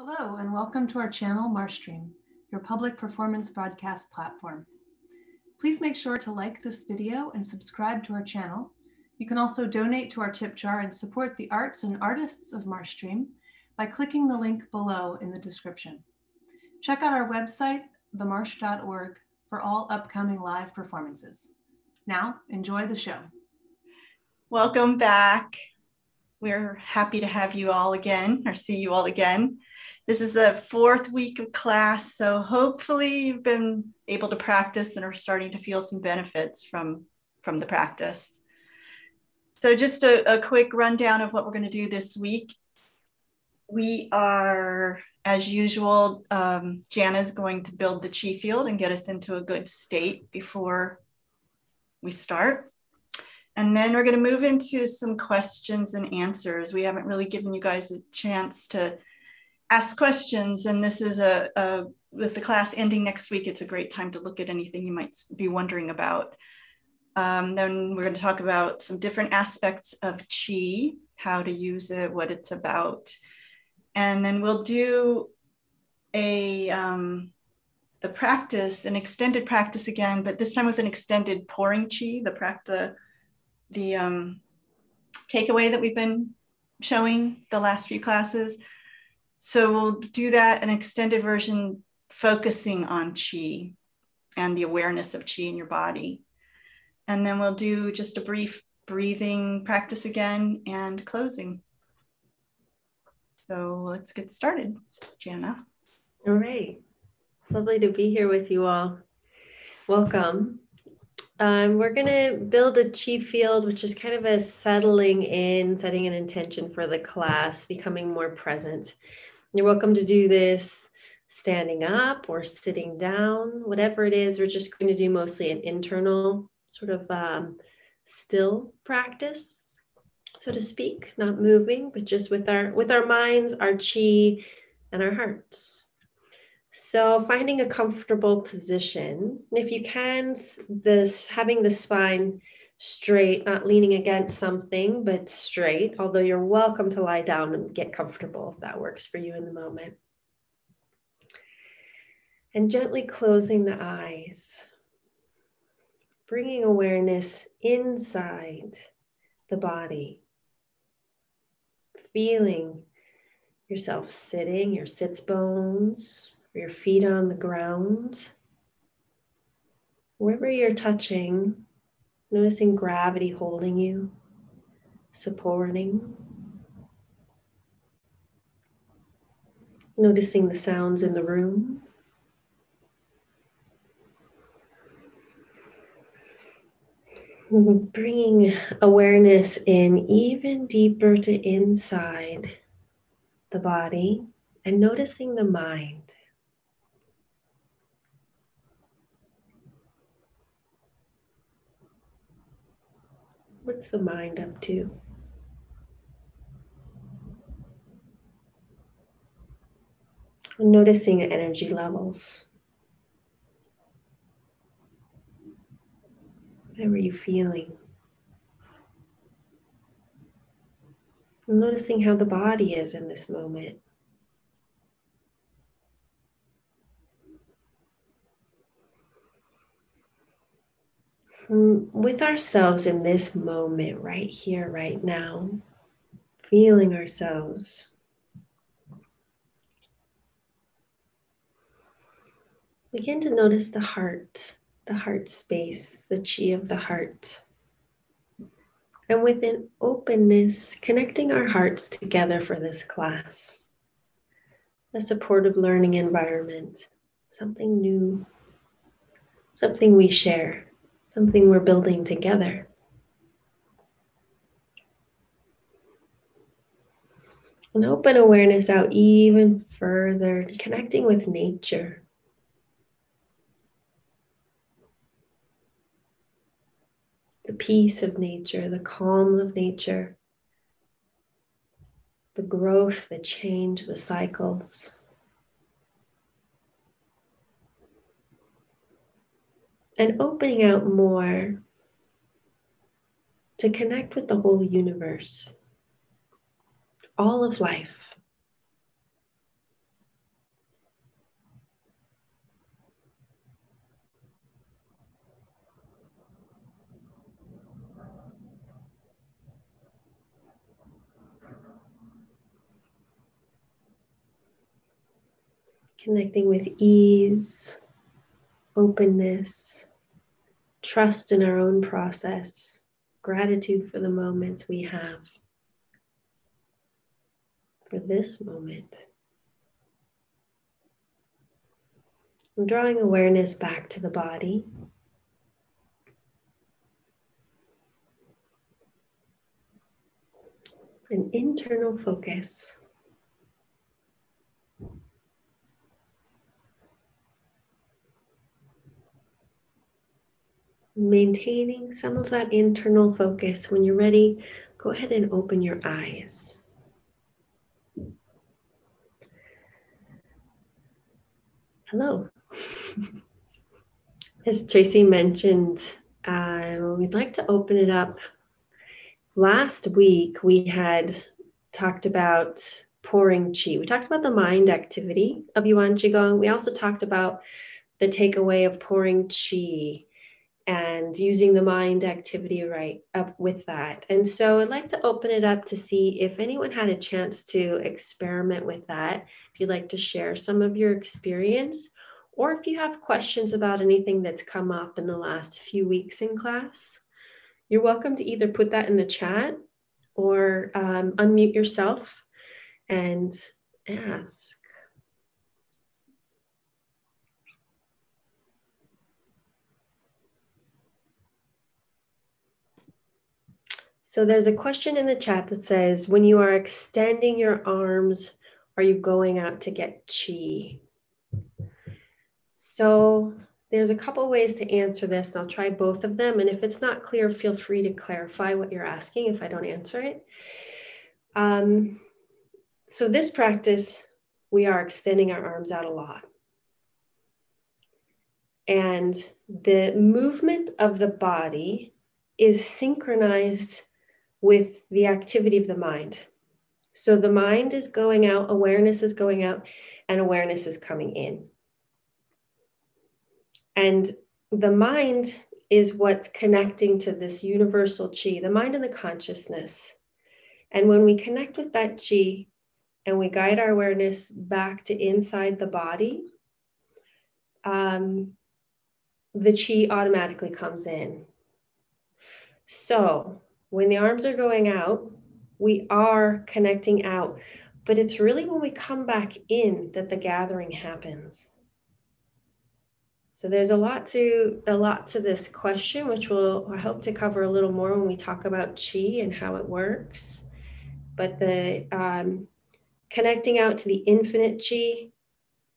Hello, and welcome to our channel, MarshStream, your public performance broadcast platform. Please make sure to like this video and subscribe to our channel. You can also donate to our tip jar and support the arts and artists of MarshStream by clicking the link below in the description. Check out our website, themarsh.org, for all upcoming live performances. Now, enjoy the show. Welcome back. We're happy to have you all again or see you all again. This is the fourth week of class, so hopefully you've been able to practice and are starting to feel some benefits from, from the practice. So just a, a quick rundown of what we're going to do this week. We are, as usual, um, Jana's going to build the chi field and get us into a good state before we start. And then we're going to move into some questions and answers. We haven't really given you guys a chance to ask questions. And this is a, a, with the class ending next week, it's a great time to look at anything you might be wondering about. Um, then we're going to talk about some different aspects of Qi, how to use it, what it's about. And then we'll do a um, the practice, an extended practice again, but this time with an extended pouring Qi, the practice, the um, takeaway that we've been showing the last few classes. So we'll do that an extended version focusing on chi and the awareness of chi in your body. And then we'll do just a brief breathing practice again and closing. So let's get started, Jana. All right. Lovely to be here with you all. Welcome. Um, we're going to build a chi field, which is kind of a settling in, setting an intention for the class, becoming more present. You're welcome to do this standing up or sitting down, whatever it is. We're just going to do mostly an internal sort of um, still practice, so to speak, not moving, but just with our with our minds, our chi, and our hearts. So finding a comfortable position. If you can, this having the spine straight, not leaning against something, but straight, although you're welcome to lie down and get comfortable if that works for you in the moment. And gently closing the eyes, bringing awareness inside the body, feeling yourself sitting, your sits bones, your feet on the ground. Wherever you're touching, Noticing gravity holding you, supporting. Noticing the sounds in the room. Bringing awareness in even deeper to inside the body and noticing the mind. What's the mind up to? Noticing energy levels. How are you feeling? Noticing how the body is in this moment. With ourselves in this moment, right here, right now, feeling ourselves. Begin to notice the heart, the heart space, the chi of the heart. And with an openness, connecting our hearts together for this class. A supportive learning environment, something new, something we share something we're building together. And open awareness out even further, connecting with nature. The peace of nature, the calm of nature, the growth, the change, the cycles. and opening out more to connect with the whole universe, all of life. Connecting with ease openness, trust in our own process, gratitude for the moments we have, for this moment. I'm drawing awareness back to the body. An internal focus. Maintaining some of that internal focus. When you're ready, go ahead and open your eyes. Hello. As Tracy mentioned, uh, we'd like to open it up. Last week, we had talked about pouring chi. We talked about the mind activity of Yuan Qigong. We also talked about the takeaway of pouring chi and using the mind activity right up with that. And so I'd like to open it up to see if anyone had a chance to experiment with that. If you'd like to share some of your experience, or if you have questions about anything that's come up in the last few weeks in class, you're welcome to either put that in the chat or um, unmute yourself and ask. So there's a question in the chat that says, when you are extending your arms, are you going out to get chi? So there's a couple ways to answer this, and I'll try both of them. And if it's not clear, feel free to clarify what you're asking if I don't answer it. Um, so this practice, we are extending our arms out a lot. And the movement of the body is synchronized with the activity of the mind. So the mind is going out, awareness is going out, and awareness is coming in. And the mind is what's connecting to this universal chi, the mind and the consciousness. And when we connect with that chi and we guide our awareness back to inside the body, um, the chi automatically comes in. So when the arms are going out, we are connecting out, but it's really when we come back in that the gathering happens. So there's a lot to a lot to this question, which we'll I hope to cover a little more when we talk about chi and how it works. But the um, connecting out to the infinite chi,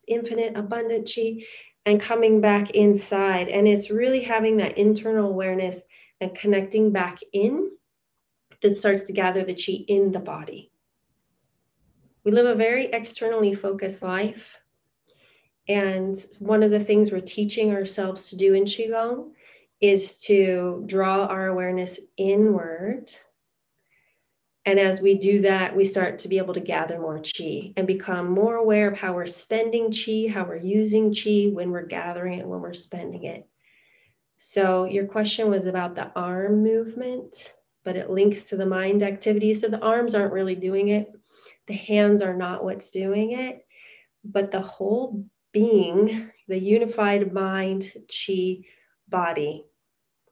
infinite abundant chi, and coming back inside, and it's really having that internal awareness and connecting back in that starts to gather the chi in the body. We live a very externally focused life and one of the things we're teaching ourselves to do in Qigong is to draw our awareness inward. And as we do that, we start to be able to gather more chi and become more aware of how we're spending chi, how we're using chi when we're gathering it, when we're spending it. So, your question was about the arm movement, but it links to the mind activity. So, the arms aren't really doing it, the hands are not what's doing it, but the whole being, the unified mind, chi, body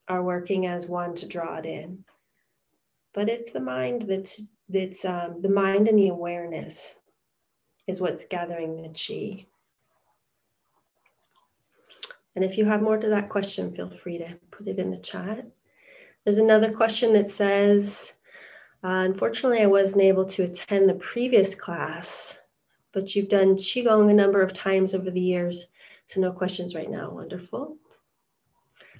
are working as one to draw it in. But it's the mind that's that's um, the mind and the awareness is what's gathering the chi. And if you have more to that question, feel free to put it in the chat. There's another question that says, uh, unfortunately, I wasn't able to attend the previous class but you've done Qigong a number of times over the years. So no questions right now. Wonderful.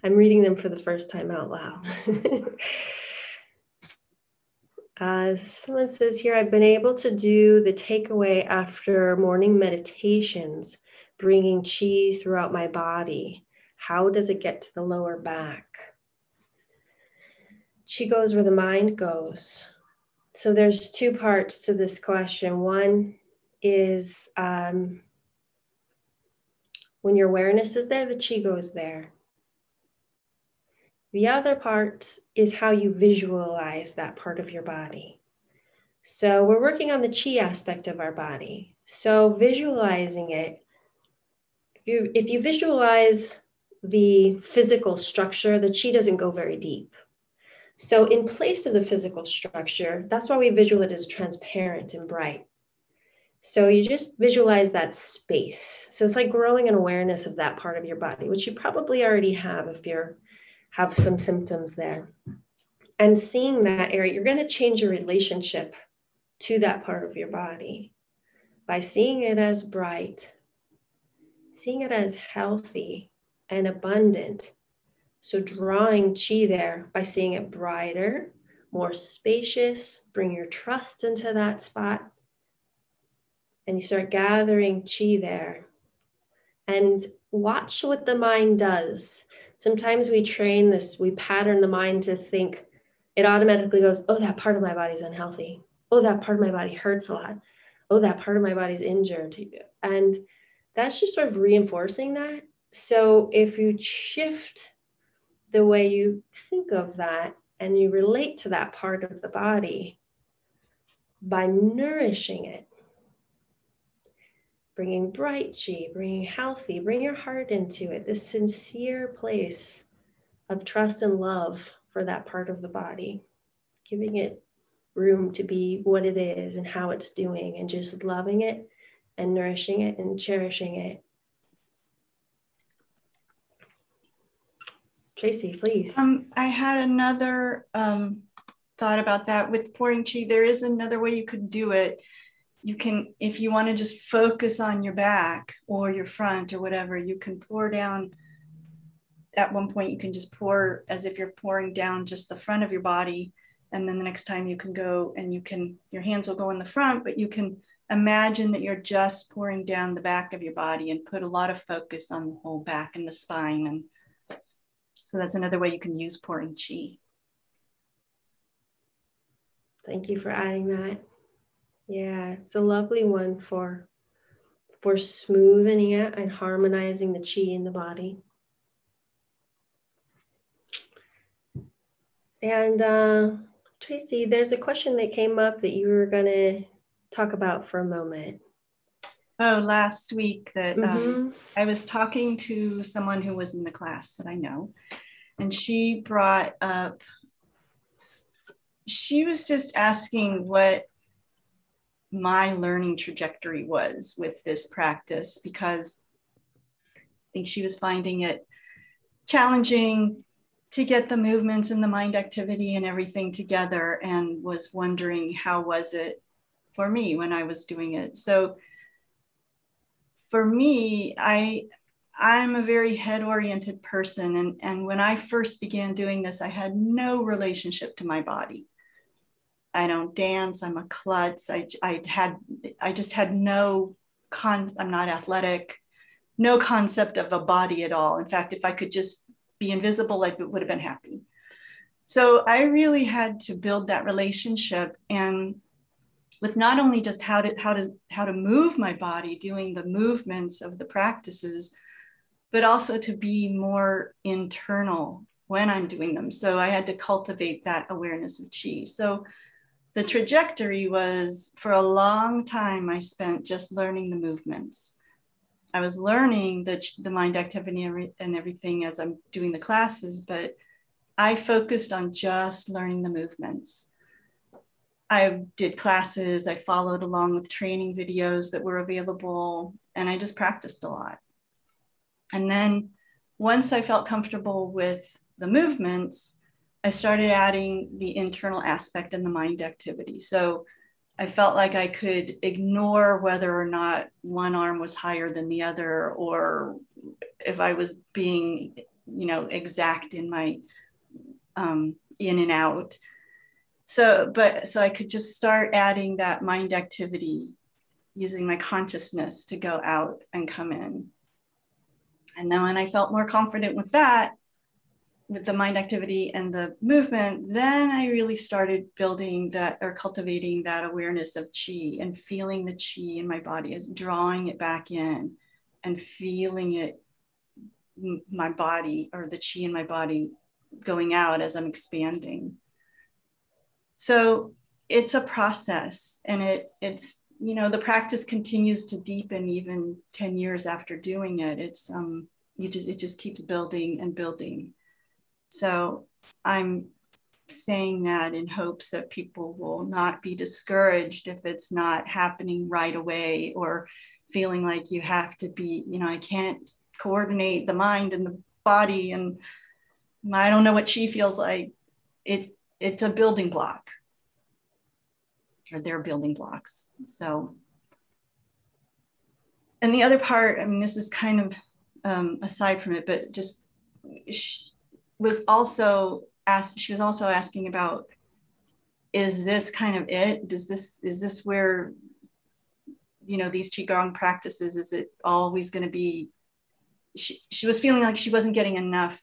I'm reading them for the first time out loud. uh, someone says here, I've been able to do the takeaway after morning meditations, bringing chi throughout my body. How does it get to the lower back? Chi goes where the mind goes. So there's two parts to this question. One, is um, when your awareness is there, the chi goes there. The other part is how you visualize that part of your body. So we're working on the chi aspect of our body. So visualizing it, if you if you visualize the physical structure, the chi doesn't go very deep. So in place of the physical structure, that's why we visualize it as transparent and bright. So you just visualize that space. So it's like growing an awareness of that part of your body, which you probably already have if you're have some symptoms there. And seeing that area, you're going to change your relationship to that part of your body by seeing it as bright, seeing it as healthy and abundant. So drawing chi there by seeing it brighter, more spacious, bring your trust into that spot and you start gathering chi there and watch what the mind does. Sometimes we train this, we pattern the mind to think it automatically goes, oh, that part of my body is unhealthy. Oh, that part of my body hurts a lot. Oh, that part of my body is injured. And that's just sort of reinforcing that. So if you shift the way you think of that and you relate to that part of the body by nourishing it, bringing bright chi, bringing healthy, bring your heart into it, this sincere place of trust and love for that part of the body, giving it room to be what it is and how it's doing, and just loving it and nourishing it and cherishing it. Tracy, please. Um, I had another um, thought about that with pouring chi. There is another way you could do it you can, if you want to just focus on your back or your front or whatever, you can pour down. At one point, you can just pour as if you're pouring down just the front of your body. And then the next time you can go and you can, your hands will go in the front, but you can imagine that you're just pouring down the back of your body and put a lot of focus on the whole back and the spine. And so that's another way you can use pouring chi. Thank you for adding that. Yeah, it's a lovely one for for smoothing it and harmonizing the chi in the body. And uh, Tracy, there's a question that came up that you were going to talk about for a moment. Oh, last week that um, mm-hmm. um, I was talking to someone who was in the class that I know, and she brought up, she was just asking what my learning trajectory was with this practice because I think she was finding it challenging to get the movements and the mind activity and everything together and was wondering how was it for me when I was doing it. So for me, I I'm a very head oriented person and and when I first began doing this I had no relationship to my body. I don't dance. I'm a klutz. I, I had, I just had no con, I'm not athletic, no concept of a body at all. In fact, if I could just be invisible, I would have been happy. So I really had to build that relationship and with not only just how to how to how to move my body doing the movements of the practices but also to be more internal when i'm doing them. So i had to cultivate that awareness of chi. So the trajectory was for a long time i spent just learning the movements. I was learning the, the mind activity and everything as i'm doing the classes but i focused on just learning the movements i did classes i followed along with training videos that were available and i just practiced a lot and then once i felt comfortable with the movements I started adding the internal aspect and the mind activity. So I felt like I could ignore whether or not one arm was higher than the other, or if I was being, you know, exact in my um, in and out. So, but so I could just start adding that mind activity using my consciousness to go out and come in. And then when I felt more confident with that, with the mind activity and the movement, then I really started building that or cultivating that awareness of chi and feeling the chi in my body as drawing it back in and feeling it, my body or the chi in my body going out as I'm expanding. So it's a process and it it's you know the practice continues to deepen even 10 years after doing it. It's um you just it just keeps building and building. So i'm saying that in hopes that people will not be discouraged if it's not happening right away or feeling like you have to be you know i can't coordinate the mind and the body and i don't know what she feels like. It it's a building block or their building blocks. So, and the other part, I mean, this is kind of um, aside from it, but just was also asked, she was also asking about, is this kind of it? Does this, is this where, you know, these Qigong practices, is it always going to be, she, she was feeling like she wasn't getting enough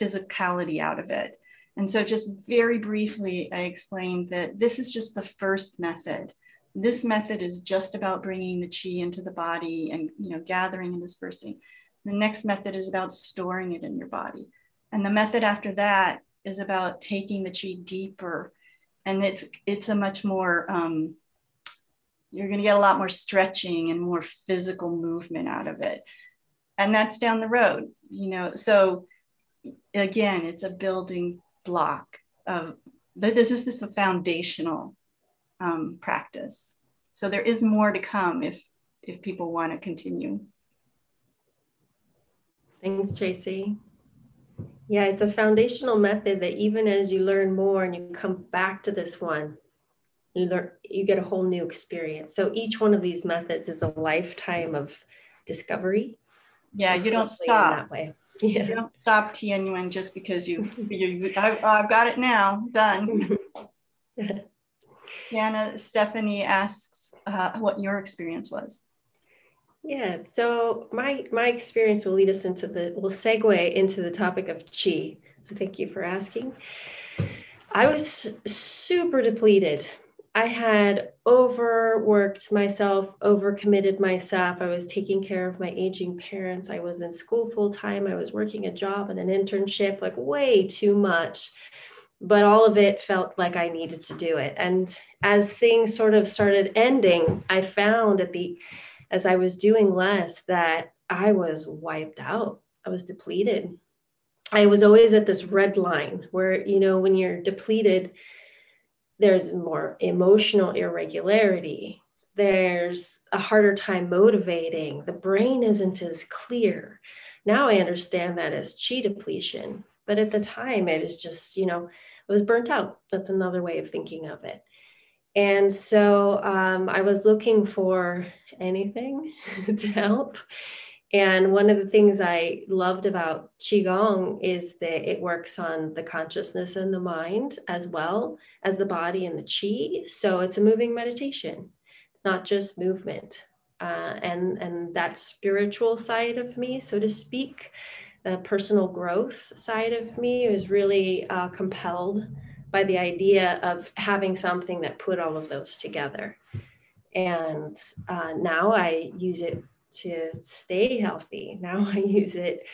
physicality out of it. And so, just very briefly, I explained that this is just the first method. This method is just about bringing the chi into the body and you know gathering and dispersing. The next method is about storing it in your body, and the method after that is about taking the chi deeper. And it's it's a much more um, you're going to get a lot more stretching and more physical movement out of it, and that's down the road. You know, so again, it's a building block of this is just a foundational um, practice. So there is more to come if if people want to continue. Thanks, Tracy. Yeah, it's a foundational method that even as you learn more and you come back to this one, you learn you get a whole new experience. So each one of these methods is a lifetime of discovery. Yeah, you don't stop that way. Yeah. You don't stop Tianyuan just because you, you I, I've got it now, done. Jana, Stephanie asks uh, what your experience was. Yeah, so my my experience will lead us into the will segue into the topic of chi. So thank you for asking. I was super depleted I had overworked myself, overcommitted myself. I was taking care of my aging parents. I was in school full time. I was working a job and an internship, like way too much. But all of it felt like I needed to do it. And as things sort of started ending, I found at the, as I was doing less, that I was wiped out. I was depleted. I was always at this red line where, you know, when you're depleted, there's more emotional irregularity. There's a harder time motivating. The brain isn't as clear. Now i understand that as chi depletion but at the time it was just you know it was burnt out. That's another way of thinking of it. And so um, i was looking for anything to help and one of the things I loved about Qigong is that it works on the consciousness and the mind as well as the body and the Qi. So it's a moving meditation. It's not just movement. Uh, and, and that spiritual side of me, so to speak, the personal growth side of me was really uh, compelled by the idea of having something that put all of those together. And uh, now I use it to stay healthy. Now I use it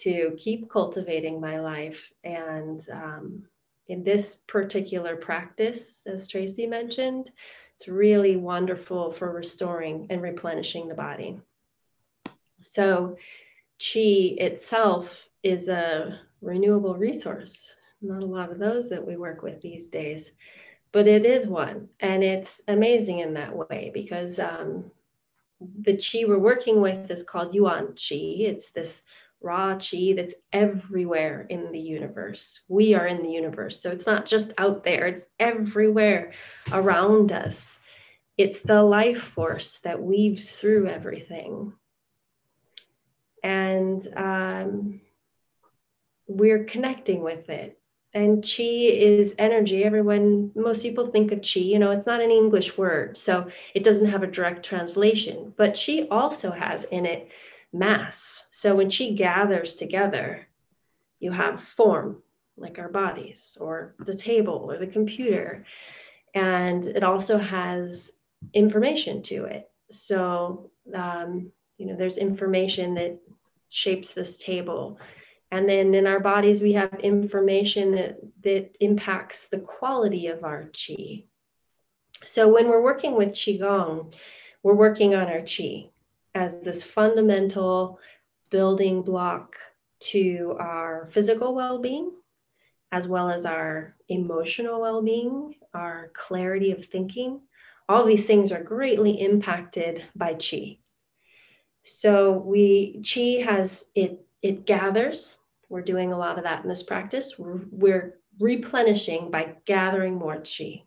to keep cultivating my life. And um, in this particular practice, as Tracy mentioned, it's really wonderful for restoring and replenishing the body. So, chi itself is a renewable resource. Not a lot of those that we work with these days, but it is one. And it's amazing in that way because um, the chi we're working with is called yuan chi. It's this raw chi that's everywhere in the universe. We are in the universe. So it's not just out there, it's everywhere around us. It's the life force that weaves through everything. And um, we're connecting with it and chi is energy. Everyone most people think of chi you know it's not an english word so it doesn't have a direct translation but chi also has in it mass. So when chi gathers together you have form like our bodies or the table or the computer and it also has information to it. So um, you know there's information that shapes this table and then in our bodies, we have information that, that impacts the quality of our chi. So when we're working with Qigong, we're working on our Qi as this fundamental building block to our physical well being, as well as our emotional well being, our clarity of thinking. All these things are greatly impacted by Qi. So we Qi has it it gathers. We're doing a lot of that in this practice. We're, replenishing by gathering more Qi.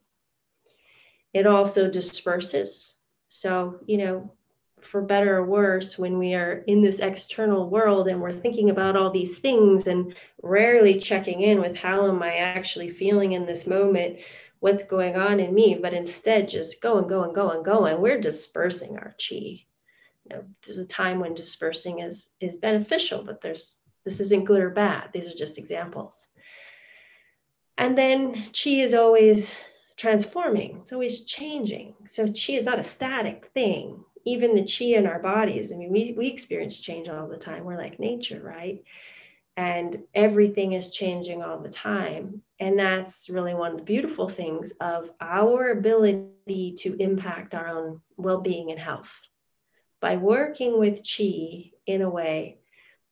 It also disperses. So, you know, for better or worse, when we are in this external world and we're thinking about all these things and rarely checking in with how am I actually feeling in this moment, what's going on in me, but instead just go and go and go and go, and we're dispersing our chi. You know, there's a time when dispersing is is beneficial, but there's this isn't good or bad. These are just examples. And then chi is always transforming. It's always changing. So chi is not a static thing even the chi in our bodies. I mean, we, we experience change all the time. We're like nature, right? And everything is changing all the time. And that's really one of the beautiful things of our ability to impact our own well being and health by working with chi in a way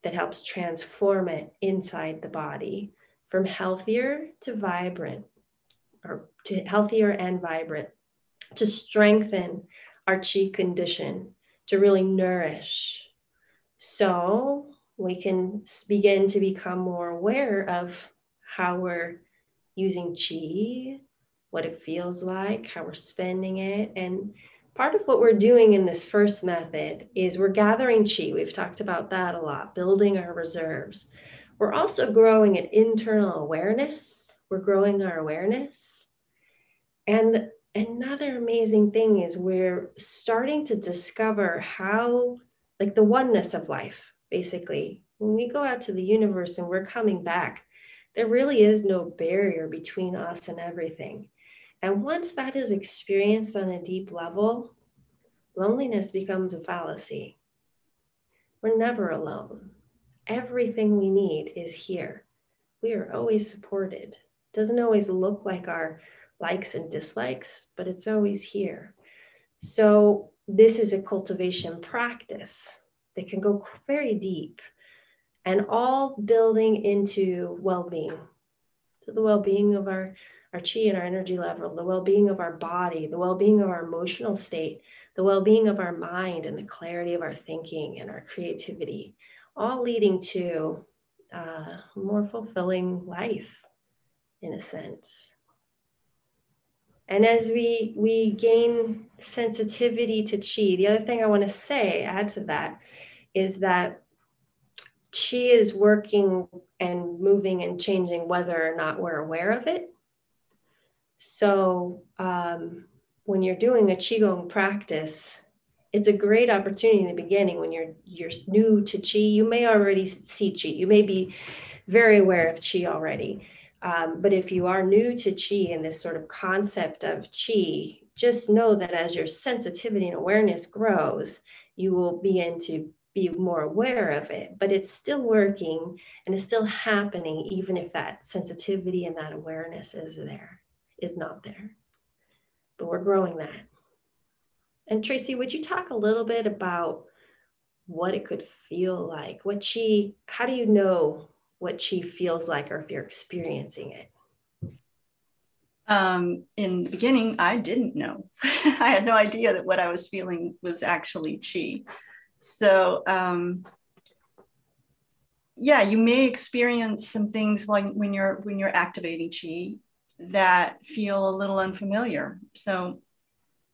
that helps transform it inside the body from healthier to vibrant or to healthier and vibrant to strengthen our chi condition to really nourish. So we can begin to become more aware of how we're using chi, what it feels like, how we're spending it. And part of what we're doing in this first method is we're gathering chi. We've talked about that a lot, building our reserves. We're also growing an internal awareness. We're growing our awareness. And another amazing thing is we're starting to discover how, like, the oneness of life, basically. When we go out to the universe and we're coming back, there really is no barrier between us and everything. And once that is experienced on a deep level, loneliness becomes a fallacy. We're never alone. Everything we need is here. We are always supported. Doesn't always look like our likes and dislikes, but it's always here. So, this is a cultivation practice that can go very deep and all building into well being. So, the well being of our, our chi and our energy level, the well being of our body, the well being of our emotional state, the well being of our mind, and the clarity of our thinking and our creativity, all leading to uh, more fulfilling life in a sense. And as we we gain sensitivity to chi, the other thing I want to say, add to that, is that chi is working and moving and changing whether or not we're aware of it. So um, when you're doing a qigong practice, it's a great opportunity in the beginning when you're you're new to chi. You may already see chi. You may be very aware of chi already. Um, but if you are new to Qi and this sort of concept of Qi, just know that as your sensitivity and awareness grows, you will begin to be more aware of it. But it's still working and it's still happening, even if that sensitivity and that awareness is there, is not there. But we're growing that. And Tracy, would you talk a little bit about what it could feel like? What Qi, how do you know what chi feels like or if you're experiencing it? Um, in the beginning, I didn't know. I had no idea that what I was feeling was actually chi. So, um, yeah, you may experience some things when, when you're when you're activating chi that feel a little unfamiliar. So,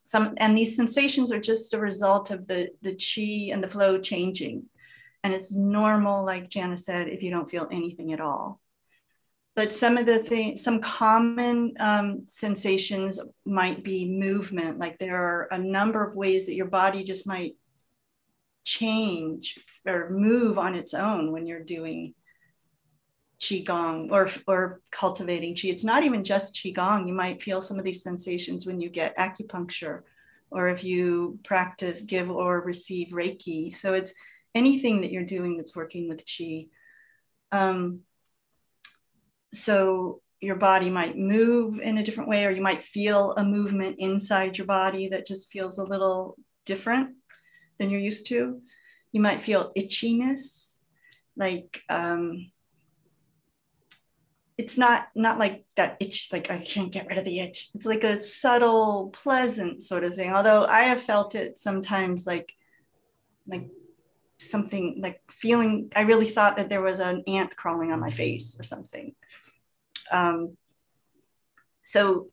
some and these sensations are just a result of the the chi and the flow changing. And it's normal, like Jana said, if you don't feel anything at all. But some of the things, some common um, sensations might be movement. Like there are a number of ways that your body just might change or move on its own when you're doing qigong or or cultivating qi. It's not even just qigong. You might feel some of these sensations when you get acupuncture or if you practice give or receive reiki. So it's anything that you're doing that's working with qi. Um, so your body might move in a different way, or you might feel a movement inside your body that just feels a little different than you're used to. You might feel itchiness, like um, it's not not like that itch, like I can't get rid of the itch. It's like a subtle, pleasant sort of thing. Although I have felt it sometimes, like like something like feeling. I really thought that there was an ant crawling on my face or something. Um, so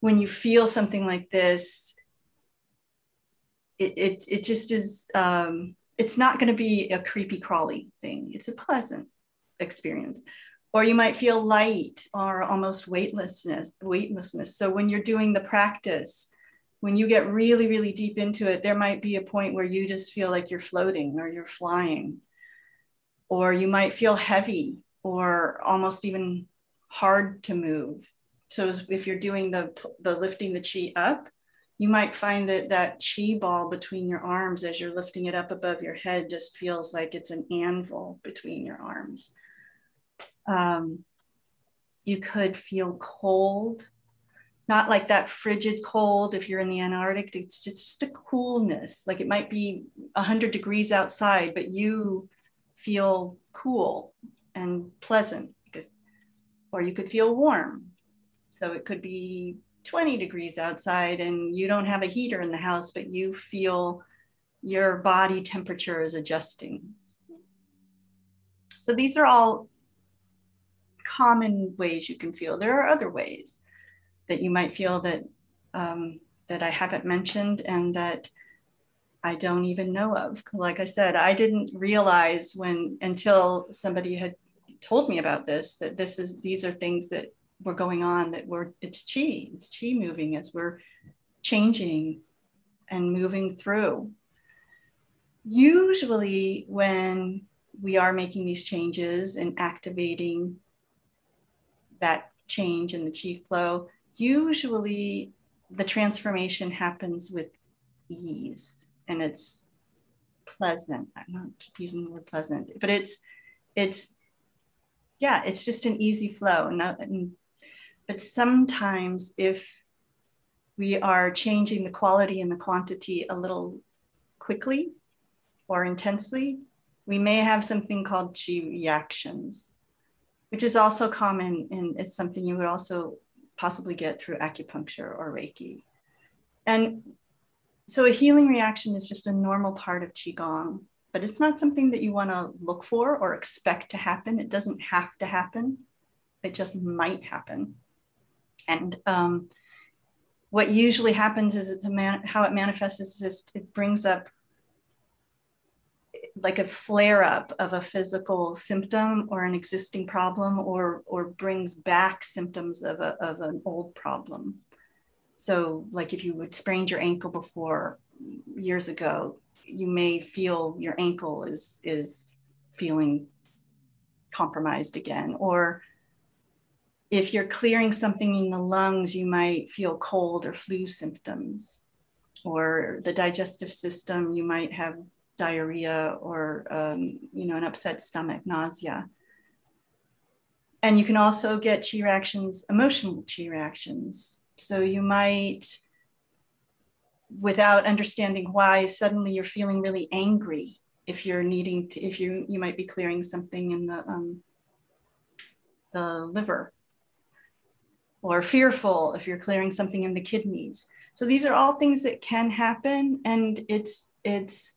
when you feel something like this, it, it, it just is, um, it's not going to be a creepy crawly thing. It's a pleasant experience. Or you might feel light or almost weightlessness, weightlessness. So when you're doing the practice, when you get really, really deep into it, there might be a point where you just feel like you're floating or you're flying. Or you might feel heavy or almost even hard to move. So if you're doing the, the lifting the chi up, you might find that that chi ball between your arms as you're lifting it up above your head just feels like it's an anvil between your arms. Um, you could feel cold, not like that frigid cold if you're in the Antarctic. It's just a coolness. Like it might be 100 degrees outside, but you feel cool and pleasant because, or you could feel warm. So it could be 20 degrees outside and you don't have a heater in the house, but you feel your body temperature is adjusting. So these are all common ways you can feel. There are other ways that you might feel that um, that I haven't mentioned and that I don't even know of. Like I said, I didn't realize when until somebody had told me about this that this is these are things that were going on that were it's chi it's chi moving as we're changing and moving through usually when we are making these changes and activating that change in the chi flow usually the transformation happens with ease and it's pleasant. I'm not using the word pleasant but it's it's yeah it's just an easy flow. But sometimes if we are changing the quality and the quantity a little quickly or intensely, we may have something called chi reactions, which is also common and it's something you would also possibly get through acupuncture or Reiki. And so a healing reaction is just a normal part of Qigong, but it's not something that you want to look for or expect to happen. It doesn't have to happen, it just might happen. And um, what usually happens is it's a man, how it manifests is just it brings up like a flare up of a physical symptom or an existing problem or or brings back symptoms of, a, of an old problem so like if you would sprained your ankle before years ago you may feel your ankle is is feeling compromised again or if you're clearing something in the lungs, you might feel cold or flu symptoms. Or the digestive system, you might have diarrhea or um, you know an upset stomach, nausea. And you can also get chi reactions, emotional chi reactions. So you might, without understanding why, suddenly you're feeling really angry if you're needing to, if you you might be clearing something in the um, the liver or fearful if you're clearing something in the kidneys. So these are all things that can happen and it's it's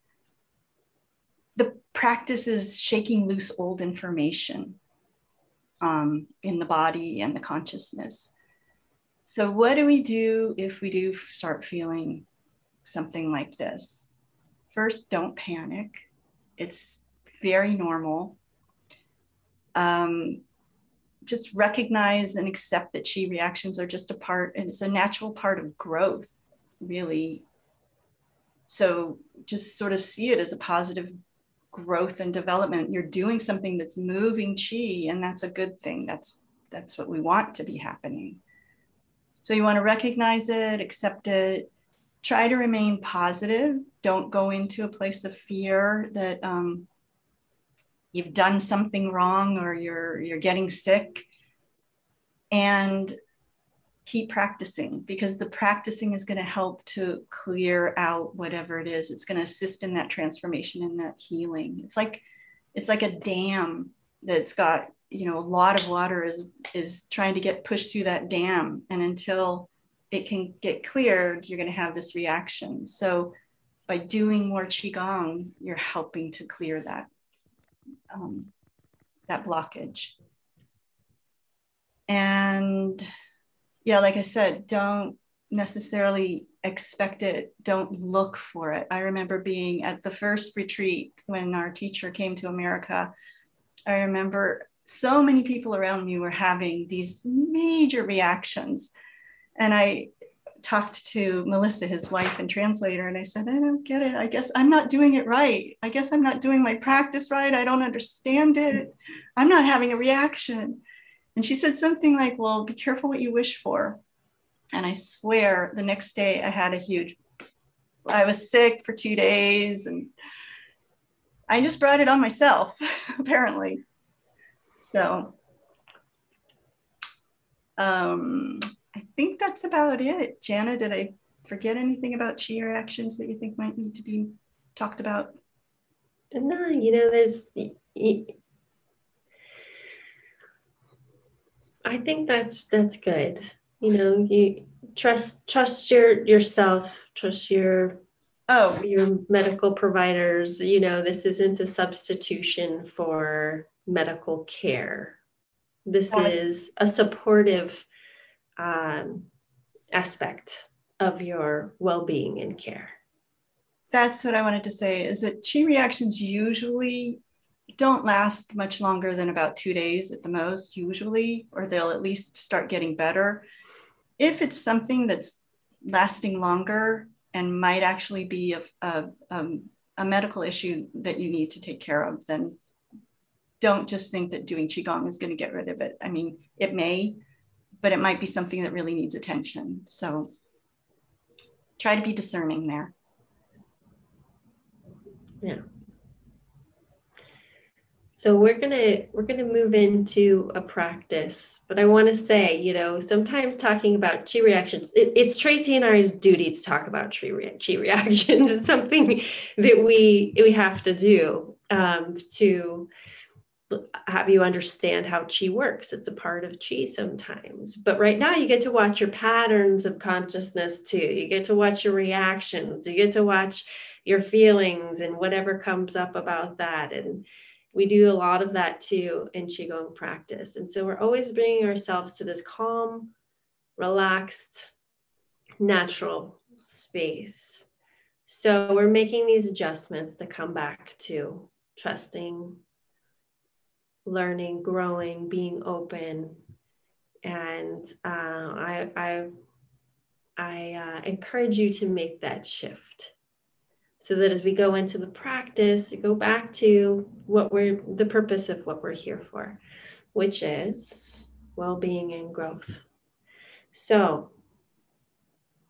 the practice is shaking loose old information um, in the body and the consciousness. So what do we do if we do start feeling something like this? First, don't panic. It's very normal. Um, just recognize and accept that chi reactions are just a part and it's a natural part of growth really so just sort of see it as a positive growth and development. You're doing something that's moving chi and that's a good thing. That's that's what we want to be happening. So you want to recognize it accept it. Try to remain positive. Don't go into a place of fear that um, you've done something wrong or you're you're getting sick. And keep practicing because the practicing is going to help to clear out whatever it is. It's going to assist in that transformation and that healing. It's like it's like a dam that's got you know a lot of water is is trying to get pushed through that dam. And until it can get cleared you're going to have this reaction. So by doing more qigong you're helping to clear that um, that blockage. And yeah like i said don't necessarily expect it. Don't look for it. I remember being at the first retreat when our teacher came to america. I remember so many people around me were having these major reactions. And i talked to melissa his wife and translator and i said i don't get it. I guess i'm not doing it right. I guess i'm not doing my practice right. I don't understand it. I'm not having a reaction and she said something like, Well, be careful what you wish for. And I swear the next day I had a huge, I was sick for two days and I just brought it on myself, apparently. So um, I think that's about it. Jana, did I forget anything about chi reactions that you think might need to be talked about? No, you know, there's I think that's that's good. You know, you trust trust your yourself, trust your oh your medical providers. You know, this isn't a substitution for medical care. This is a supportive um, aspect of your well-being and care. That's what I wanted to say. Is that chi reactions usually don't last much longer than about two days at the most, usually, or they'll at least start getting better. If it's something that's lasting longer and might actually be a, a, um, a medical issue that you need to take care of, then don't just think that doing Qigong is going to get rid of it. I mean, it may, but it might be something that really needs attention. So try to be discerning there. Yeah. So we're gonna we're gonna move into a practice, but I want to say, you know, sometimes talking about chi reactions, it, it's Tracy and I's duty to talk about chi, re- chi reactions. It's something that we we have to do um, to have you understand how chi works. It's a part of chi sometimes. But right now, you get to watch your patterns of consciousness too. You get to watch your reactions. You get to watch your feelings and whatever comes up about that and we do a lot of that too in qigong practice. And so we're always bringing ourselves to this calm relaxed natural space. So we're making these adjustments to come back to trusting learning growing being open. And uh, i i i uh, encourage you to make that shift so that as we go into the practice, go back to what we're the purpose of what we're here for, which is well being and growth. So,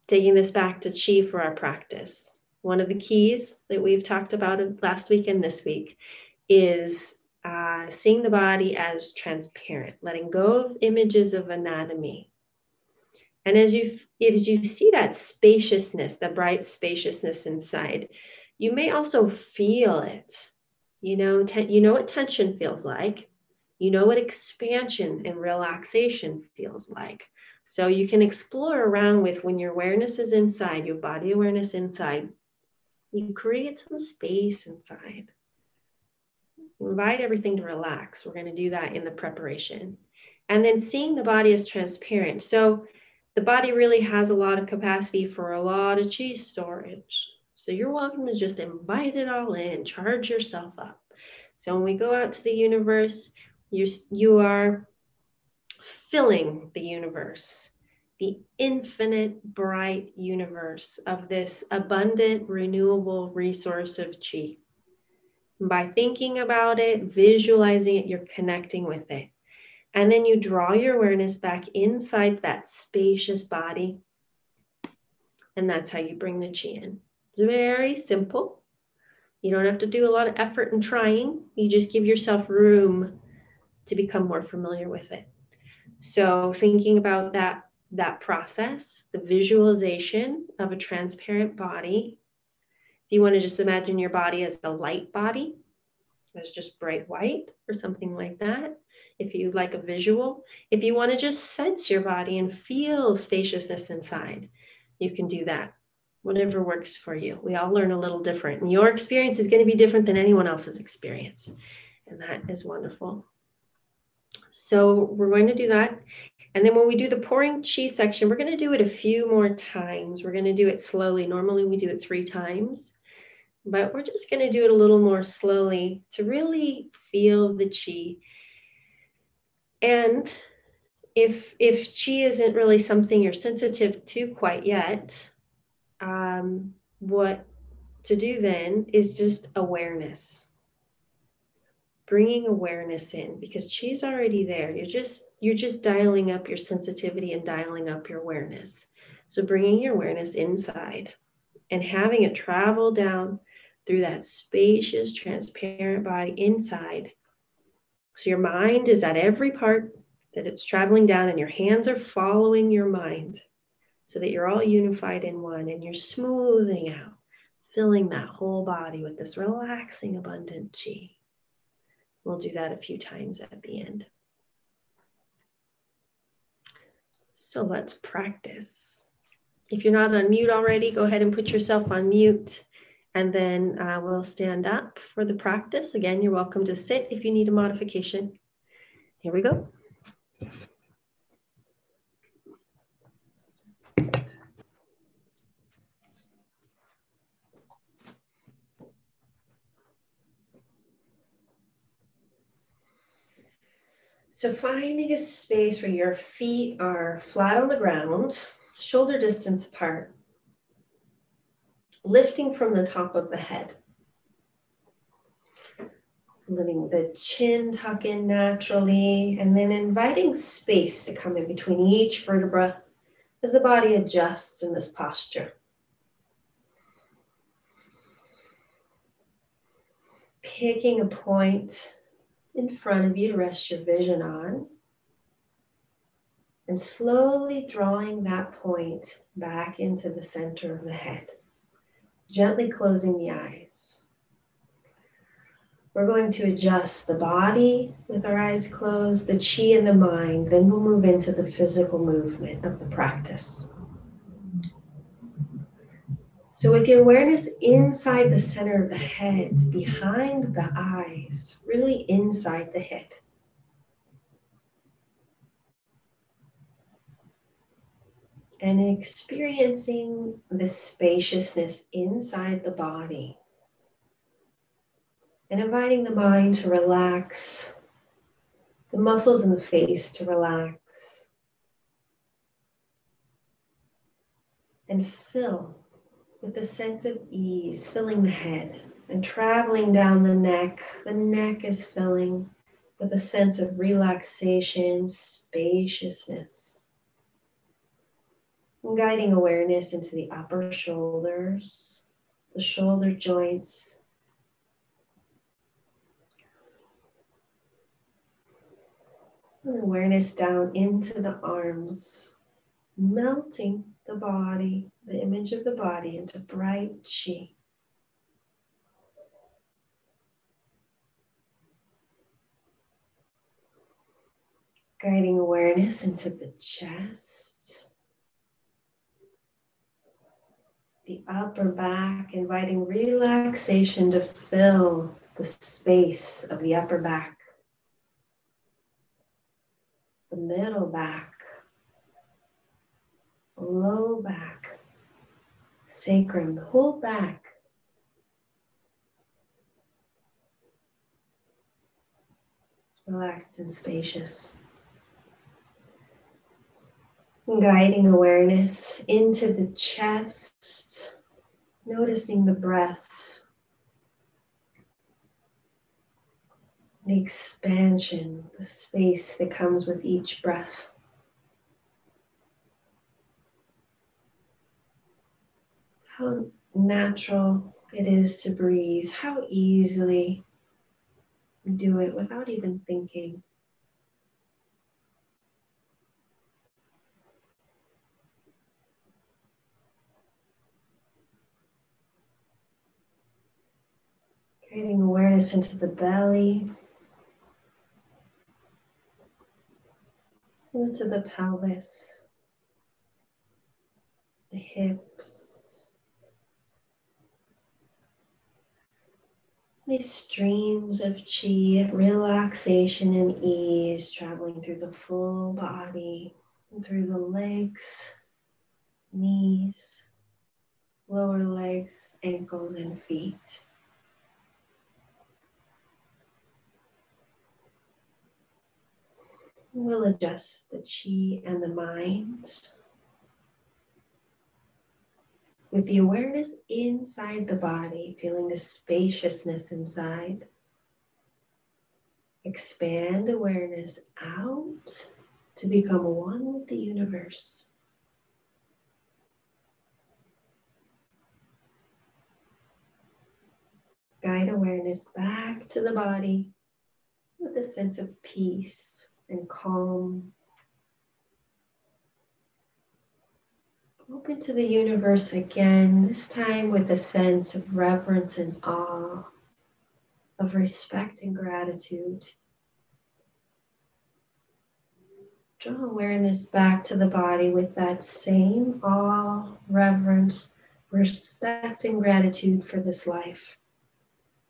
taking this back to chi for our practice, one of the keys that we've talked about last week and this week is uh, seeing the body as transparent, letting go of images of anatomy, and as you as you see that spaciousness, the bright spaciousness inside, you may also feel it. You know, ten, you know what tension feels like. You know what expansion and relaxation feels like. So you can explore around with when your awareness is inside, your body awareness inside. You create some space inside. Invite everything to relax. We're going to do that in the preparation. And then seeing the body as transparent. So the body really has a lot of capacity for a lot of chi storage. So you're welcome to just invite it all in, charge yourself up. So when we go out to the universe, you, you are filling the universe, the infinite bright universe of this abundant, renewable resource of chi. By thinking about it, visualizing it, you're connecting with it. And then you draw your awareness back inside that spacious body. And that's how you bring the chi in. It's very simple. You don't have to do a lot of effort and trying. You just give yourself room to become more familiar with it. So thinking about that that process, the visualization of a transparent body. If you want to just imagine your body as a light body, as just bright white or something like that. If you like a visual, if you want to just sense your body and feel spaciousness inside, you can do that. Whatever works for you. We all learn a little different, and your experience is going to be different than anyone else's experience. And that is wonderful. So we're going to do that. And then when we do the pouring chi section, we're going to do it a few more times. We're going to do it slowly. Normally we do it three times, but we're just going to do it a little more slowly to really feel the chi. And if if chi isn't really something you're sensitive to quite yet, um, what to do then is just awareness. Bringing awareness in because chi's already there. You're just you're just dialing up your sensitivity and dialing up your awareness. So bringing your awareness inside and having it travel down through that spacious transparent body inside so your mind is at every part that it's traveling down and your hands are following your mind so that you're all unified in one and you're smoothing out filling that whole body with this relaxing abundant chi We'll do that a few times at the end. So let's practice. If you're not on mute already, go ahead and put yourself on mute and then uh, we'll stand up for the practice. Again, you're welcome to sit if you need a modification. Here we go. So finding a space where your feet are flat on the ground, shoulder distance apart, lifting from the top of the head. Letting the chin tuck in naturally, and then inviting space to come in between each vertebra as the body adjusts in this posture. Picking a point in front of you to rest your vision on. And slowly drawing that point back into the center of the head. Gently closing the eyes. We're going to adjust the body with our eyes closed, the chi and the mind. Then we'll move into the physical movement of the practice. So, with your awareness inside the center of the head, behind the eyes, really inside the head. And experiencing the spaciousness inside the body. And inviting the mind to relax, the muscles in the face to relax. And fill with a sense of ease, filling the head and traveling down the neck. The neck is filling with a sense of relaxation, spaciousness. And guiding awareness into the upper shoulders, the shoulder joints. And awareness down into the arms, melting the body, the image of the body into bright chi. Guiding awareness into the chest, the upper back, inviting relaxation to fill the space of the upper back, the middle back low back, sacrum, the whole back. Relaxed and spacious. Guiding awareness into the chest, noticing the breath, the expansion, the space that comes with each breath. how natural it is to breathe, how easily do it without even thinking. Creating awareness into the belly, into the pelvis, the hips. These streams of chi, relaxation and ease traveling through the full body and through the legs, knees, lower legs, ankles, and feet. We'll adjust the chi and the minds with the awareness inside the body, feeling the spaciousness inside. Expand awareness out to become one with the universe. Guide awareness back to the body with a sense of peace and calm. Open to the universe again, this time with a sense of reverence and awe, of respect and gratitude. Draw awareness back to the body with that same awe, reverence, respect, and gratitude for this life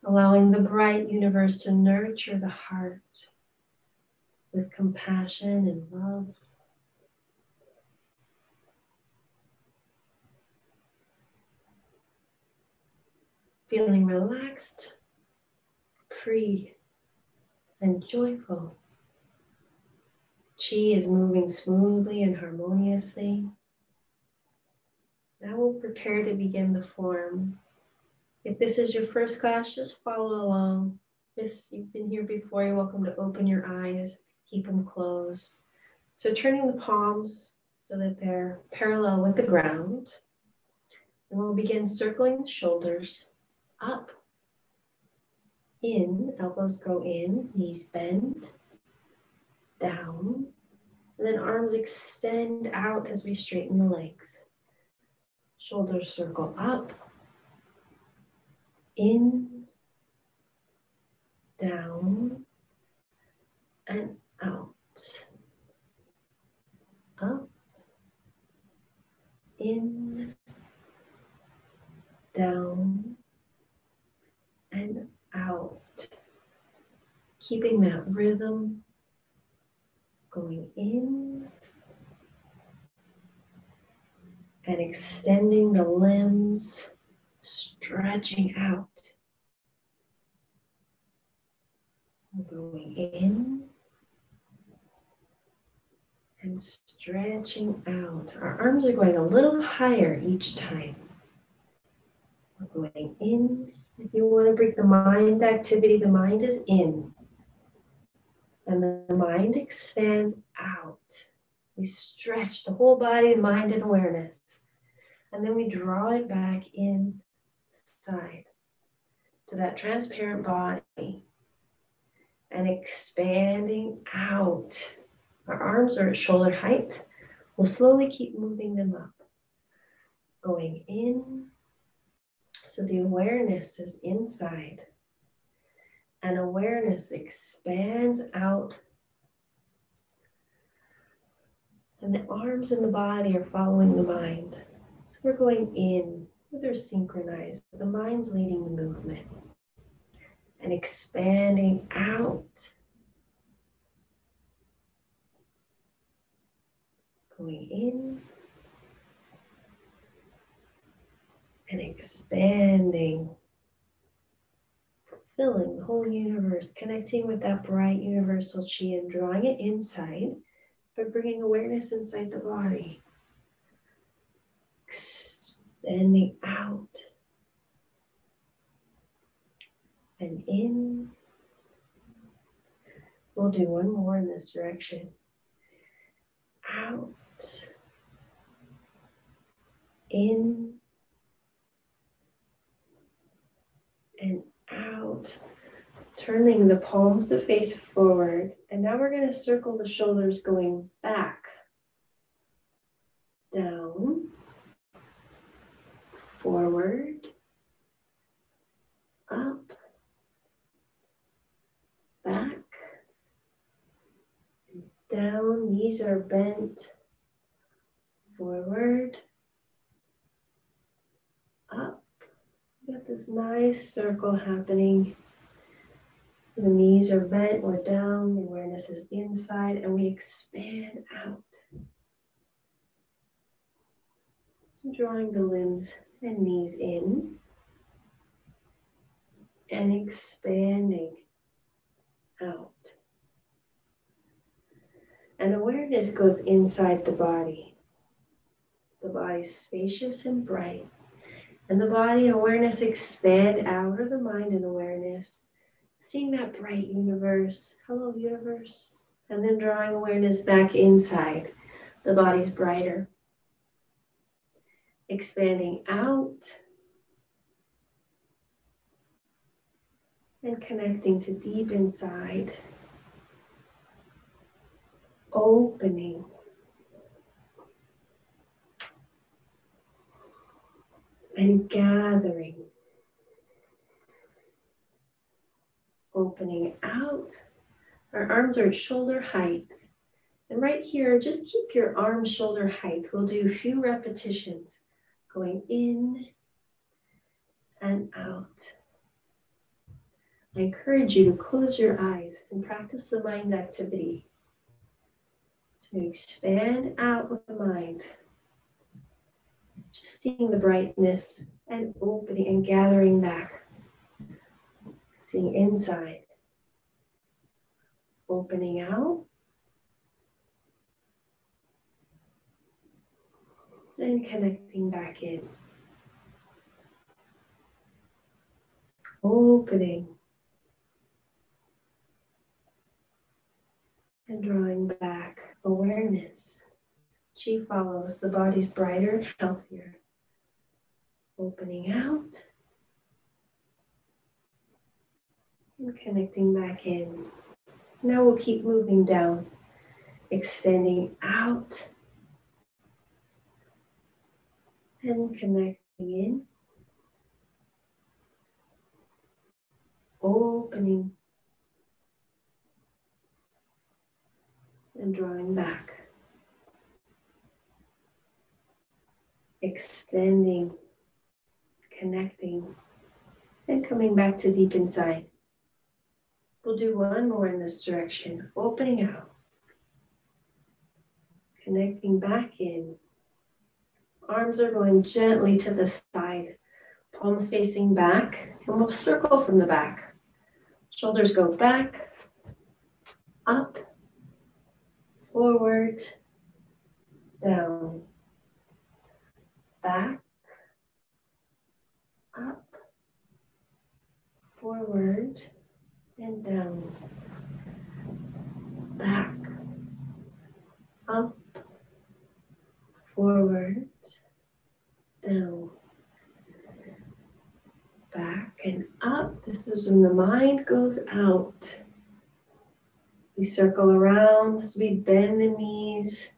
allowing the bright universe to nurture the heart with compassion and love. Feeling relaxed, free, and joyful. Chi is moving smoothly and harmoniously. Now we'll prepare to begin the form if this is your first class, just follow along. This you've been here before, you're welcome to open your eyes, keep them closed. So turning the palms so that they're parallel with the ground. And we'll begin circling the shoulders up, in, elbows go in, knees bend, down, and then arms extend out as we straighten the legs. Shoulders circle up, in, down, and out. Up, in, down, and out. Keeping that rhythm going in and extending the limbs stretching out. Going in and stretching out. Our arms are going a little higher each time. We're going in. If you want to bring the mind activity, the mind is in. And the mind expands out. We stretch the whole body, mind, and awareness. And then we draw it back inside to that transparent body and expanding out. Our arms are at shoulder height. We'll slowly keep moving them up, going in. So the awareness is inside, and awareness expands out. And the arms and the body are following the mind. So we're going in they're synchronized. The mind's leading the movement and expanding out. Going in and expanding, filling the whole universe, connecting with that bright universal chi and drawing it inside but bringing awareness inside the body extending out and in. We'll do one more in this direction. Out, in, and out. Turning the palms to face forward. And now we're going to circle the shoulders going back, down, forward, up, back, down. Knees are bent forward, up. We got this nice circle happening. The knees are bent, we're down, the awareness is inside, and we expand out. So drawing the limbs and knees in and expanding out. And awareness goes inside the body. The body spacious and bright. And the body awareness expand out of the mind and awareness, seeing that bright universe. Hello, universe. And then drawing awareness back inside. The body's brighter. Expanding out and connecting to deep inside, opening. And gathering, opening out. Our arms are at shoulder height. And right here, just keep your arms shoulder height. We'll do a few repetitions going in and out. I encourage you to close your eyes and practice the mind activity to expand out with the mind. Just seeing the brightness and opening and gathering back. Seeing inside. Opening out. And connecting back in. Opening. and drawing back awareness. Chi follows, the body's brighter healthier. Opening out and connecting back in. Now we'll keep moving down, extending out and connecting in. Opening and drawing back. Extending, connecting, and coming back to deep inside. We'll do one more in this direction, opening out, connecting back in. Arms are going gently to the side, palms facing back, and we'll circle from the back. Shoulders go back, up, forward, down, back, up, forward, and down, back, up, forward, down, back, and up. This is when the mind goes out. We circle around as we bend the knees.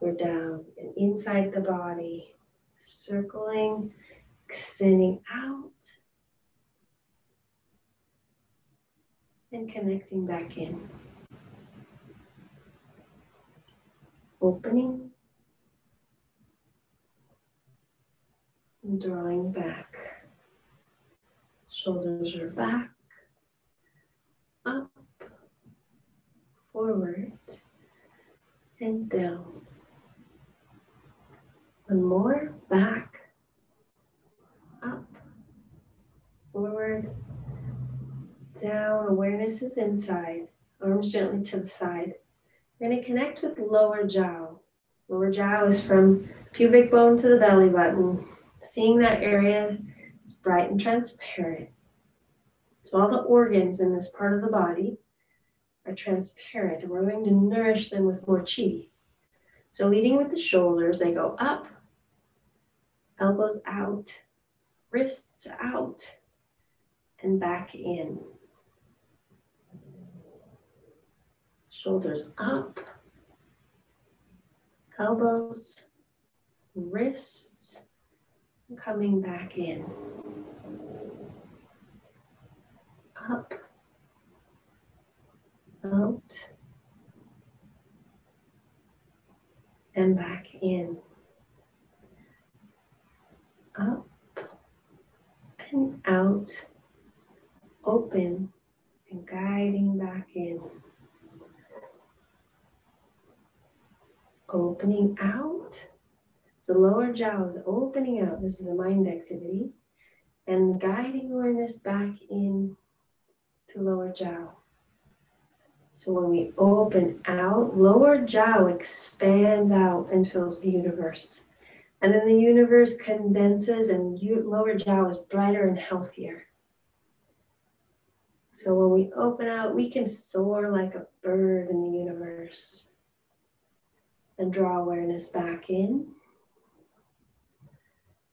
We're down and inside the body, circling, extending out, and connecting back in. Opening and drawing back. Shoulders are back, up, forward and down. One more, back, up, forward, down. Awareness is inside, arms gently to the side. We're going to connect with lower jiao. Lower jiao is from pubic bone to the belly button. Seeing that area is bright and transparent. So all the organs in this part of the body are transparent and we're going to nourish them with more chi. So leading with the shoulders, they go up, elbows out, wrists out, and back in. Shoulders up, elbows, wrists, coming back in. Up, out, and back in. Up and out, open and guiding back in. Opening out. So lower jiao is opening out. This is a mind activity. And guiding awareness back in to lower jiao. So when we open out, lower jiao expands out and fills the universe. And then the universe condenses and lower jiao is brighter and healthier. So when we open out, we can soar like a bird in the universe and draw awareness back in,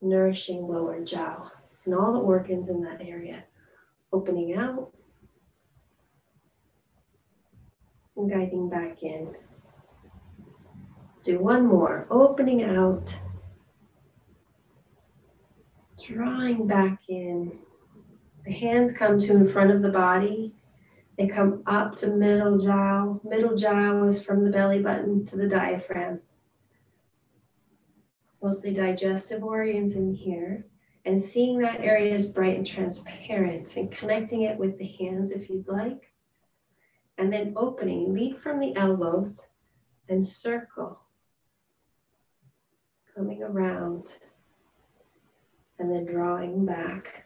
nourishing lower jiao and all the organs in that area. Opening out and guiding back in. Do one more, opening out, drawing back in. The hands come to in front of the body. They come up to middle jiao. Middle jiao is from the belly button to the diaphragm. It's mostly digestive organs in here. And seeing that area is bright and transparent and connecting it with the hands if you'd like. And then opening, lead from the elbows and circle. Coming around and then drawing back.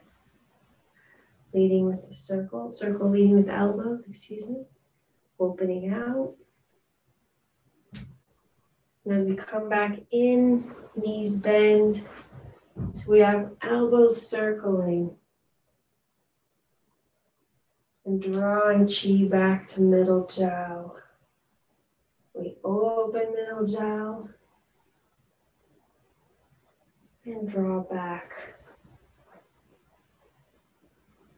Leading with the circle, circle leading with the elbows, excuse me, opening out. And as we come back in, knees bend, so we have elbows circling. And drawing chi back to middle jiao. We open middle jiao and draw back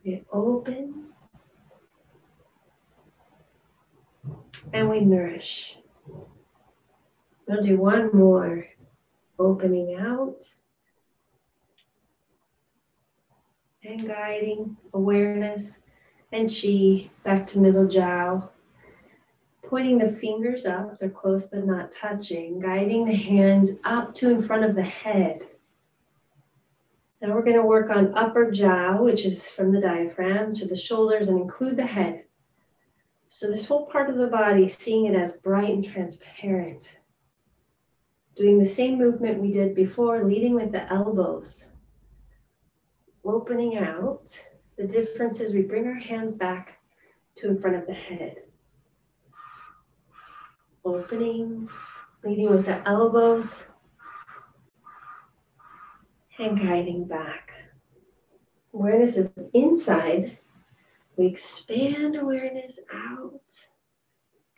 we open and we nourish. We'll do one more. Opening out and guiding awareness and chi back to middle jiao. Pointing the fingers up, they're close but not touching, guiding the hands up to in front of the head. Now we're going to work on upper jiao, which is from the diaphragm to the shoulders and include the head. So this whole part of the body, seeing it as bright and transparent. Doing the same movement we did before, leading with the elbows. Opening out. The difference is we bring our hands back to in front of the head. Opening, leading with the elbows and guiding back. Awareness is inside. We expand awareness out,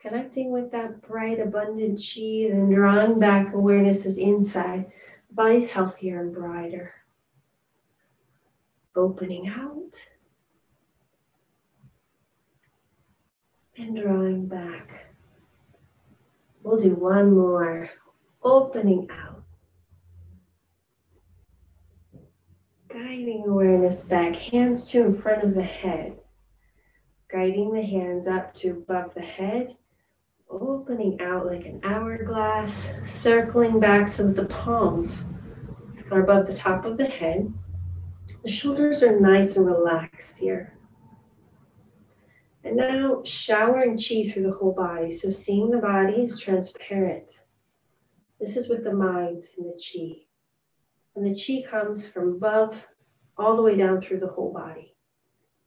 connecting with that bright, abundant chi, then drawing back awareness is inside. Body's healthier and brighter. Opening out and drawing back. We'll do one more. Opening out. Guiding awareness back, hands to in front of the head. Guiding the hands up to above the head, opening out like an hourglass, circling back so that the palms are above the top of the head. The shoulders are nice and relaxed here. And now showering chi through the whole body. So seeing the body is transparent. This is with the mind and the chi. And the chi comes from above all the way down through the whole body,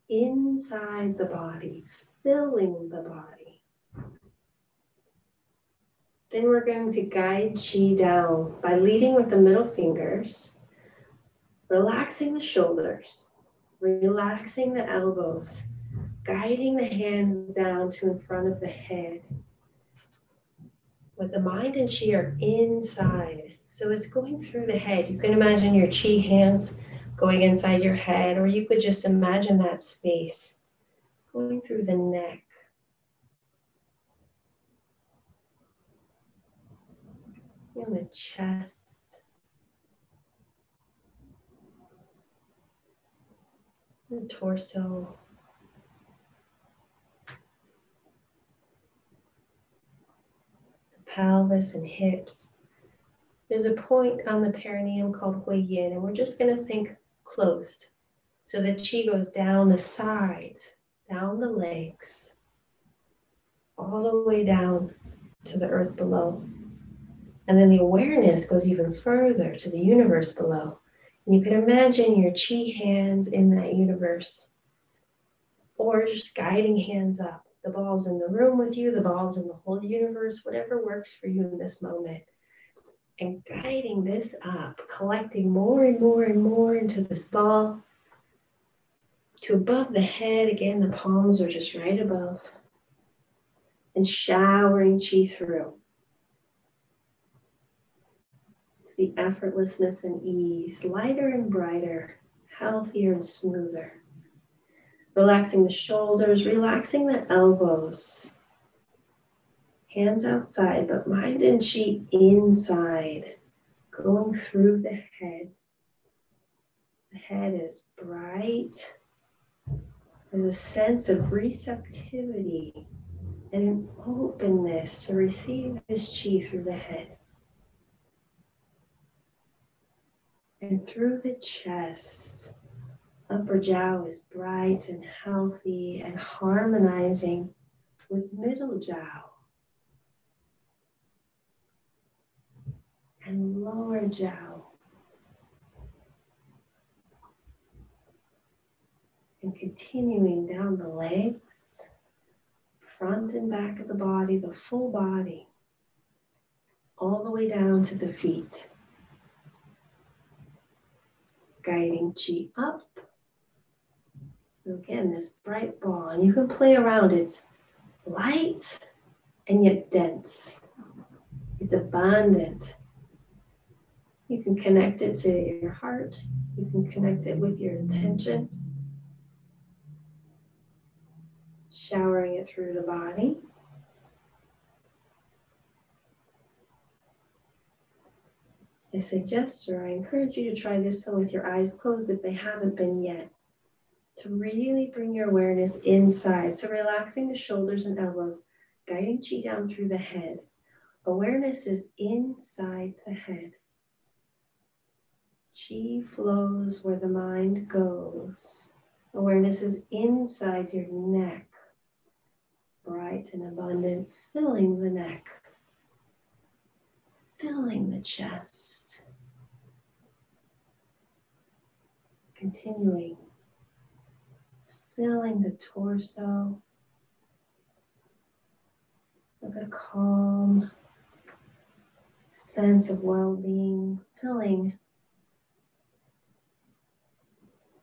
inside the body, filling the body. Then we're going to guide chi down by leading with the middle fingers, relaxing the shoulders, relaxing the elbows, guiding the hands down to in front of the head. But the mind and chi are inside so it's going through the head. You can imagine your chi hands going inside your head, or you could just imagine that space going through the neck. In the chest. The torso. The pelvis and hips there's a point on the perineum called Hui Yin, and we're just going to think closed. So the chi goes down the sides, down the legs, all the way down to the earth below. And then the awareness goes even further to the universe below. And you can imagine your chi hands in that universe, or just guiding hands up. The ball's in the room with you, the ball's in the whole universe, whatever works for you in this moment. And guiding this up, collecting more and more and more into this ball to above the head. Again, the palms are just right above. And showering chi through. It's the effortlessness and ease, lighter and brighter, healthier and smoother. Relaxing the shoulders, relaxing the elbows. Hands outside, but mind and chi inside, going through the head. The head is bright. There's a sense of receptivity and an openness to receive this chi through the head. And through the chest, upper jiao is bright and healthy and harmonizing with middle jiao. And lower jiao. And continuing down the legs, front and back of the body, the full body, all the way down to the feet guiding chi up. So again, this bright ball, and you can play around. It's light and yet dense. It's abundant. You can connect it to your heart. You can connect it with your intention. Showering it through the body. I suggest or I encourage you to try this one with your eyes closed if they haven't been yet. To really bring your awareness inside. So, relaxing the shoulders and elbows, guiding chi down through the head. Awareness is inside the head. Chi flows where the mind goes. Awareness is inside your neck, bright and abundant, filling the neck filling the chest. Continuing, filling the torso with a calm sense of well being, filling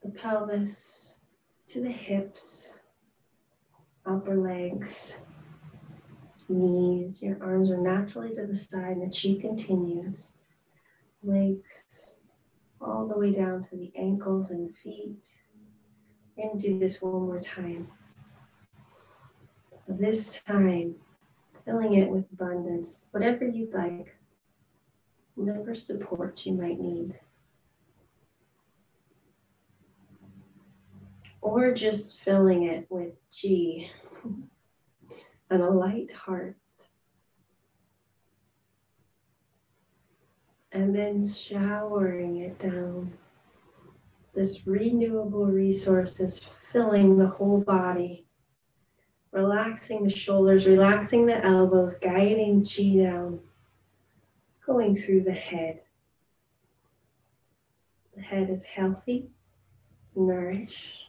the pelvis to the hips, upper legs knees, your arms are naturally to the side, and the chi continues. Legs all the way down to the ankles and feet. And do this one more time. So this time, filling it with abundance, whatever you'd like, whatever support you might need. Or just filling it with G and a light heart. And then showering it down. This renewable resource is filling the whole body, relaxing the shoulders, relaxing the elbows, guiding chi down, going through the head. The head is healthy, nourished.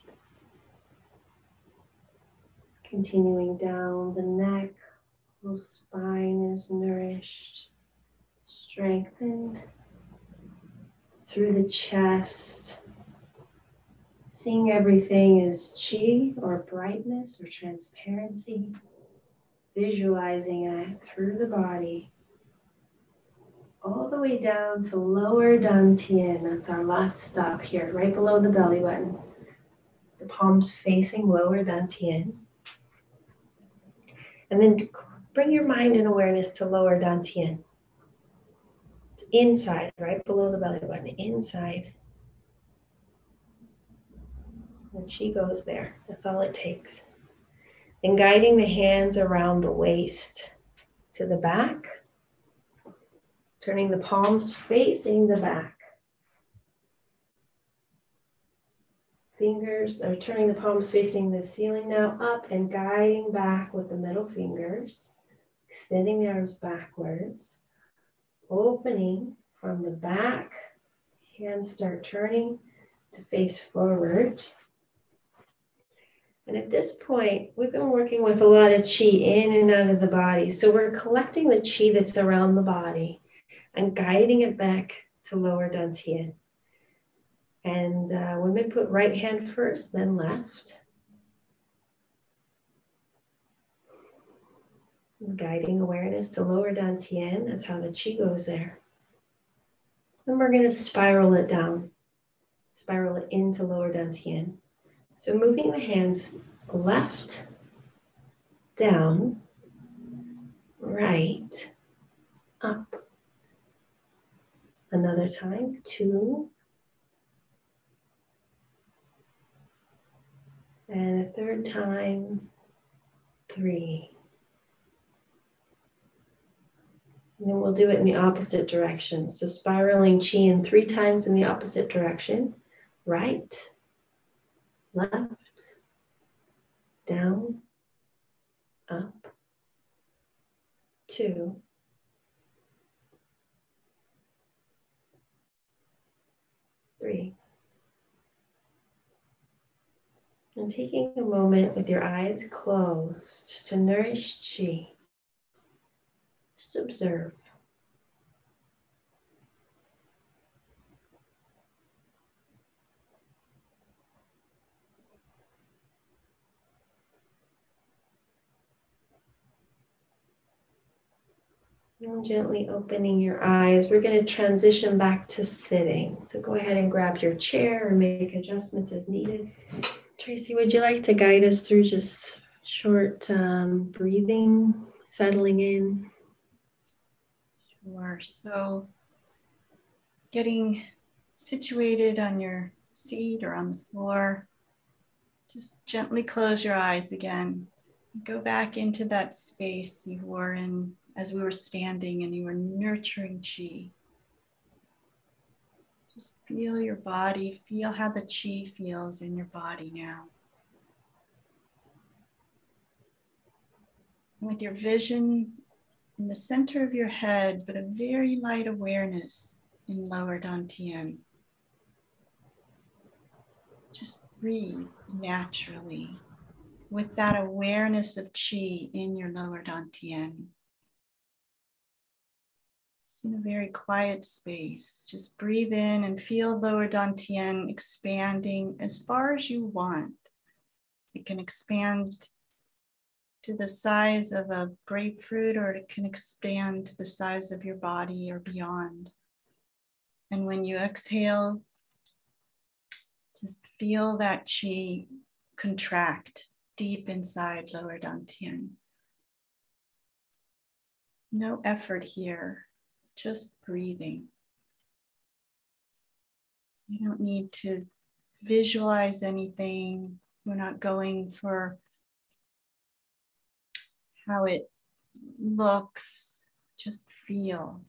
Continuing down the neck, whole spine is nourished, strengthened through the chest. Seeing everything as chi or brightness or transparency, visualizing it through the body, all the way down to lower dantian. That's our last stop here, right below the belly button. The palms facing lower dantian. And then bring your mind and awareness to lower dantian. It's inside, right below the belly button, inside. And she goes there. That's all it takes. And guiding the hands around the waist to the back. Turning the palms facing the back. Fingers are turning the palms facing the ceiling now up and guiding back with the middle fingers, extending the arms backwards, opening from the back. Hands start turning to face forward. And at this point, we've been working with a lot of chi in and out of the body. So we're collecting the chi that's around the body and guiding it back to lower dantian. And uh, women put right hand first, then left. Guiding awareness to lower dantian. That's how the chi goes there. And we're going to spiral it down, spiral it into lower dantian. So moving the hands left, down, right, up. Another time, two. And a third time, three. And then we'll do it in the opposite direction. So spiraling chi in three times in the opposite direction. Right, left, down, up, two, three. And taking a moment with your eyes closed to nourish chi. Just observe. And gently opening your eyes. We're going to transition back to sitting. So go ahead and grab your chair and make adjustments as needed. Tracy, would you like to guide us through just short um, breathing, settling in? Sure. So getting situated on your seat or on the floor, just gently close your eyes again. Go back into that space you were in as we were standing and you were nurturing chi. Just feel your body, feel how the chi feels in your body now. With your vision in the center of your head, but a very light awareness in lower dantian. Just breathe naturally with that awareness of chi in your lower dantian in a very quiet space. Just breathe in and feel lower dantian expanding as far as you want. It can expand to the size of a grapefruit or it can expand to the size of your body or beyond. And when you exhale, just feel that chi contract deep inside lower dantian. No effort here just breathing. You don't need to visualize anything. We're not going for how it looks, just feel.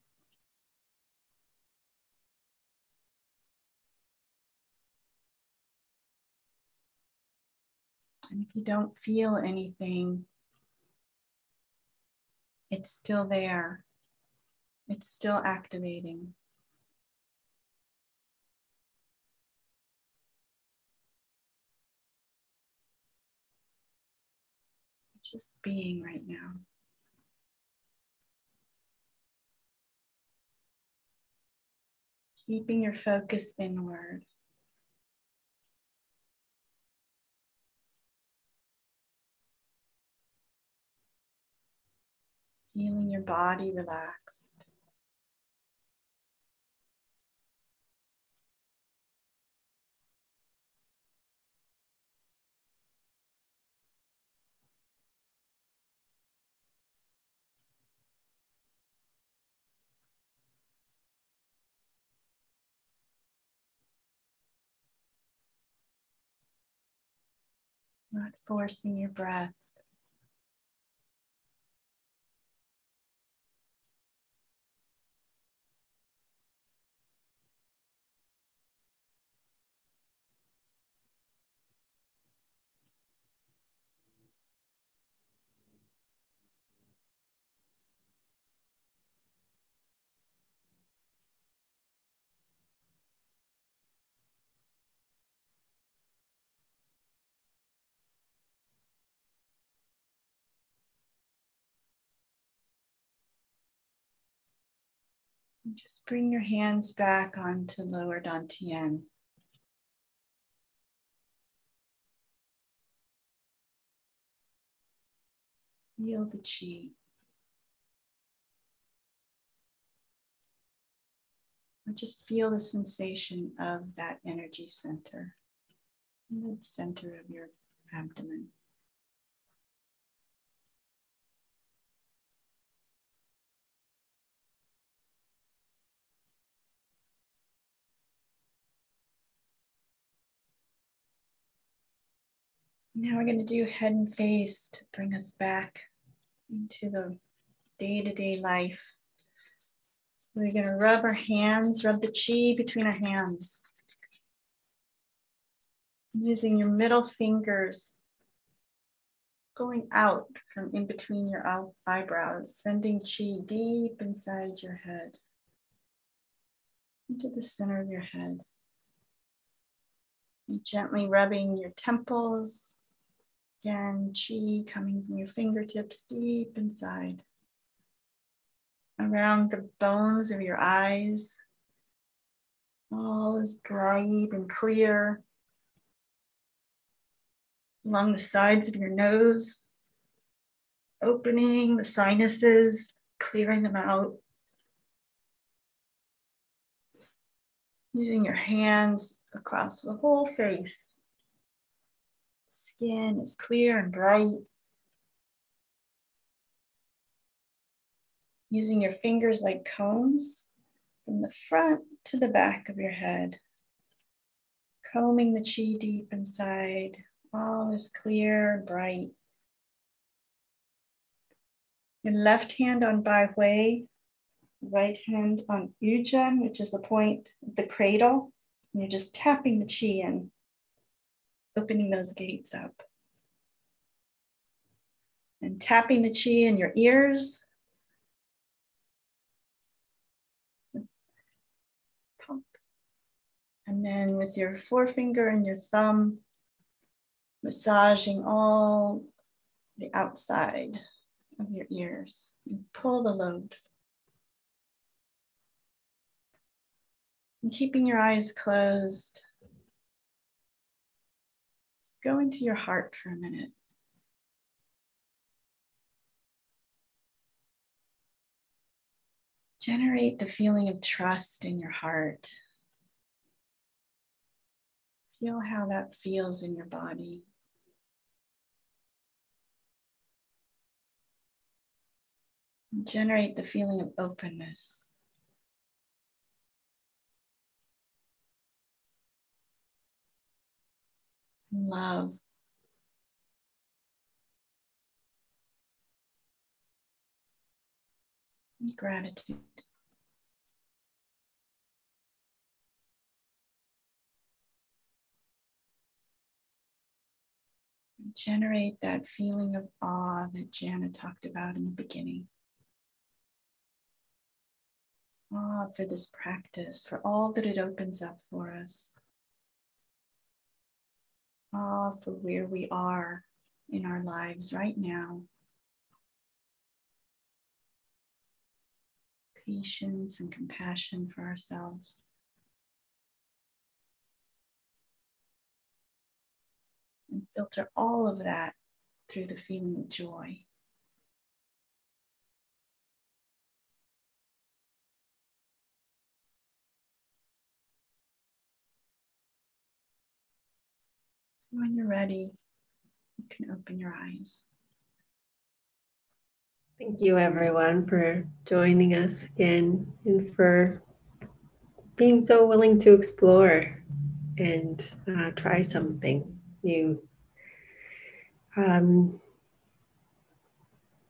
And if you don't feel anything, it's still there. It's still activating. Just being right now. Keeping your focus inward. Feeling your body relaxed. Not forcing your breath. And just bring your hands back onto lower dantian. Feel the chi. Or just feel the sensation of that energy center in the center of your abdomen. Now we're going to do head and face to bring us back into the day to day life. We're going to rub our hands, rub the chi between our hands. Using your middle fingers going out from in between your eyebrows, sending chi deep inside your head, into the center of your head. And gently rubbing your temples, Again, chi coming from your fingertips deep inside, around the bones of your eyes. All is bright and clear. Along the sides of your nose, opening the sinuses, clearing them out. Using your hands across the whole face skin is clear and bright. Using your fingers like combs from the front to the back of your head. Combing the chi deep inside. All is clear and bright. Your left hand on Bai Hui, right hand on Yuzhen, which is the point the cradle. And you're just tapping the chi in opening those gates up. And tapping the chi in your ears. Pump. And then with your forefinger and your thumb, massaging all the outside of your ears. And pull the lobes. And keeping your eyes closed go into your heart for a minute. Generate the feeling of trust in your heart. Feel how that feels in your body. Generate the feeling of openness. Love. Gratitude. Generate that feeling of awe that Jana talked about in the beginning. Awe for this practice, for all that it opens up for us awe for where we are in our lives right now. Patience and compassion for ourselves. And filter all of that through the feeling of joy. When you're ready, you can open your eyes. Thank you, everyone, for joining us again and for being so willing to explore and uh, try something new. Um,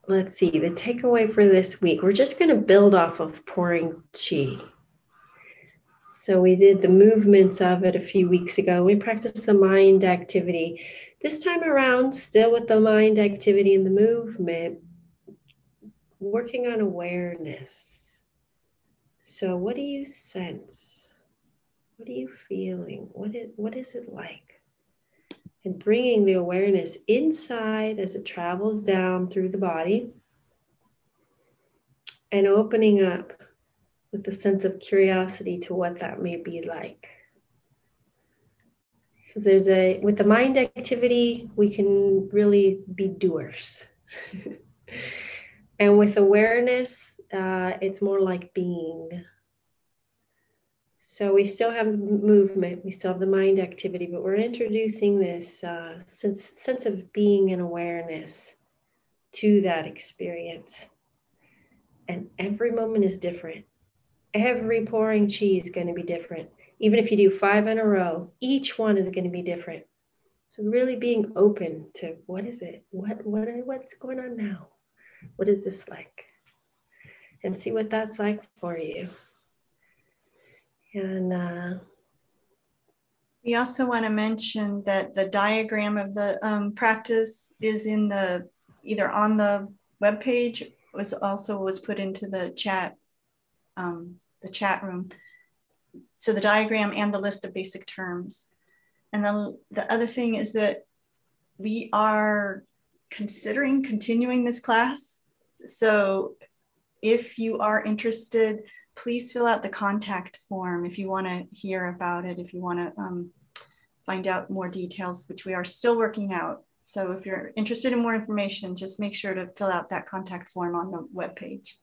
let's see, the takeaway for this week we're just going to build off of pouring chi. So we did the movements of it a few weeks ago. We practiced the mind activity. This time around, still with the mind activity and the movement, working on awareness. So, what do you sense? What are you feeling? What is, what is it like? And bringing the awareness inside as it travels down through the body and opening up with a sense of curiosity to what that may be like. Because there's a, with the mind activity, we can really be doers. and with awareness, uh, it's more like being. So we still have movement, we still have the mind activity, but we're introducing this uh, sense, sense of being and awareness to that experience. And every moment is different. Every pouring chi is going to be different. Even if you do five in a row, each one is going to be different. So really being open to what is it? What what what's going on now? What is this like? And see what that's like for you. And uh, we also want to mention that the diagram of the um, practice is in the either on the web page was also was put into the chat um, the chat room. So the diagram and the list of basic terms. And then the other thing is that we are considering continuing this class. So if you are interested please fill out the contact form if you want to hear about it if you want to um, find out more details which we are still working out. So if you're interested in more information, just make sure to fill out that contact form on the webpage.